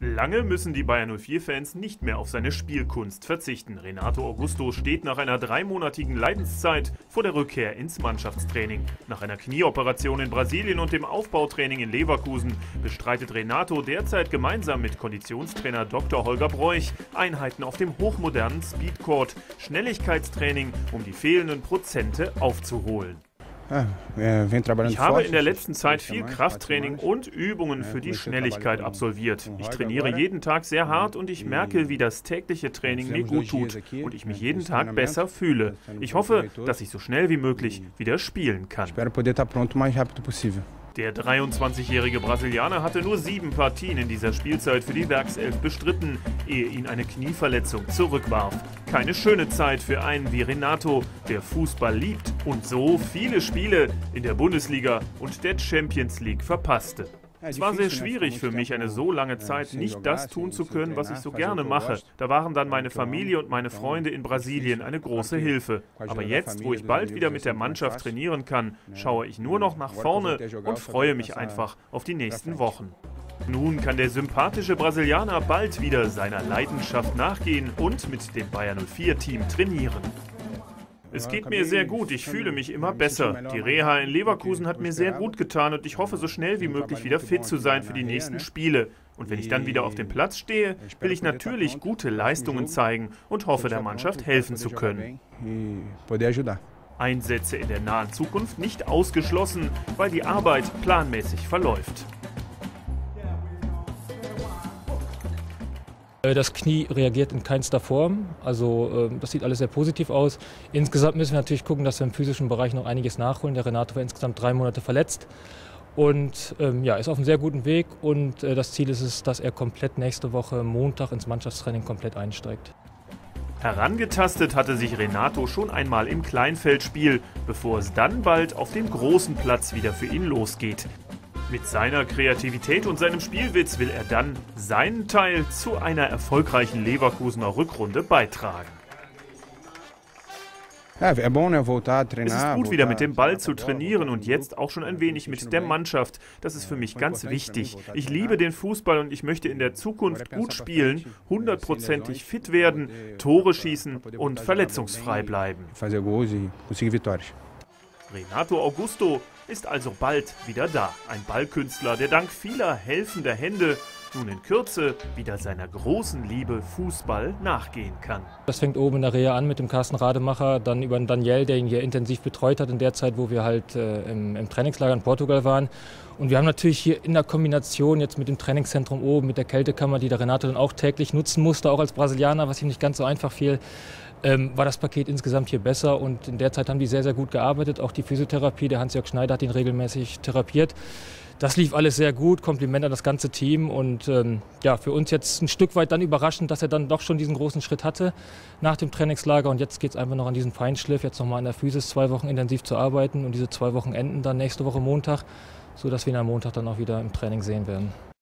Lange müssen die Bayern 04-Fans nicht mehr auf seine Spielkunst verzichten. Renato Augusto steht nach einer dreimonatigen Leidenszeit vor der Rückkehr ins Mannschaftstraining. Nach einer Knieoperation in Brasilien und dem Aufbautraining in Leverkusen bestreitet Renato derzeit gemeinsam mit Konditionstrainer Dr. Holger Broich Einheiten auf dem hochmodernen Speedcourt, Schnelligkeitstraining, um die fehlenden Prozente aufzuholen. Ich habe in der letzten Zeit viel Krafttraining und Übungen für die Schnelligkeit absolviert. Ich trainiere jeden Tag sehr hart und ich merke, wie das tägliche Training mir gut tut und ich mich jeden Tag besser fühle. Ich hoffe, dass ich so schnell wie möglich wieder spielen kann. Der 23-jährige Brasilianer hatte nur sieben Partien in dieser Spielzeit für die Werkself bestritten, ehe ihn eine Knieverletzung zurückwarf. Keine schöne Zeit für einen wie Renato, der Fußball liebt und so viele Spiele in der Bundesliga und der Champions League verpasste. Es war sehr schwierig für mich, eine so lange Zeit nicht das tun zu können, was ich so gerne mache. Da waren dann meine Familie und meine Freunde in Brasilien eine große Hilfe. Aber jetzt, wo ich bald wieder mit der Mannschaft trainieren kann, schaue ich nur noch nach vorne und freue mich einfach auf die nächsten Wochen. Nun kann der sympathische Brasilianer bald wieder seiner Leidenschaft nachgehen und mit dem Bayern 04-Team trainieren. Es geht mir sehr gut, ich fühle mich immer besser. Die Reha in Leverkusen hat mir sehr gut getan und ich hoffe so schnell wie möglich wieder fit zu sein für die nächsten Spiele. Und wenn ich dann wieder auf dem Platz stehe, will ich natürlich gute Leistungen zeigen und hoffe der Mannschaft helfen zu können. Einsätze in der nahen Zukunft nicht ausgeschlossen, weil die Arbeit planmäßig verläuft. Das Knie reagiert in keinster Form, also ähm, das sieht alles sehr positiv aus. Insgesamt müssen wir natürlich gucken, dass wir im physischen Bereich noch einiges nachholen. Der Renato war insgesamt drei Monate verletzt und ähm, ja, ist auf einem sehr guten Weg und äh, das Ziel ist es, dass er komplett nächste Woche Montag ins Mannschaftstraining komplett einsteigt. Herangetastet hatte sich Renato schon einmal im Kleinfeldspiel, bevor es dann bald auf dem großen Platz wieder für ihn losgeht. Mit seiner Kreativität und seinem Spielwitz will er dann seinen Teil zu einer erfolgreichen Leverkusener Rückrunde beitragen. Es ist gut, wieder mit dem Ball zu trainieren und jetzt auch schon ein wenig mit der Mannschaft. Das ist für mich ganz wichtig. Ich liebe den Fußball und ich möchte in der Zukunft gut spielen, hundertprozentig fit werden, Tore schießen und verletzungsfrei bleiben. Renato Augusto ist also bald wieder da. Ein Ballkünstler, der dank vieler helfender Hände nun in Kürze wieder seiner großen Liebe Fußball nachgehen kann. Das fängt oben in der Reha an mit dem Carsten Rademacher, dann über den Daniel, der ihn hier intensiv betreut hat in der Zeit, wo wir halt äh, im, im, Trainingslager in Portugal waren. Und wir haben natürlich hier in der Kombination jetzt mit dem Trainingszentrum oben, mit der Kältekammer, die der Renato dann auch täglich nutzen musste, auch als Brasilianer, was ihm nicht ganz so einfach fiel, ähm, war das Paket insgesamt hier besser und in der Zeit haben die sehr, sehr gut gearbeitet. Auch die Physiotherapie, der Hans-Jörg Schneider hat ihn regelmäßig therapiert. Das lief alles sehr gut, Kompliment an das ganze Team und ähm, ja, für uns jetzt ein Stück weit dann überraschend, dass er dann doch schon diesen großen Schritt hatte nach dem Trainingslager und jetzt geht es einfach noch an diesen Feinschliff, jetzt nochmal an der Physis zwei Wochen intensiv zu arbeiten und diese zwei Wochen enden dann nächste Woche Montag, sodass wir ihn am Montag dann auch wieder im Training sehen werden.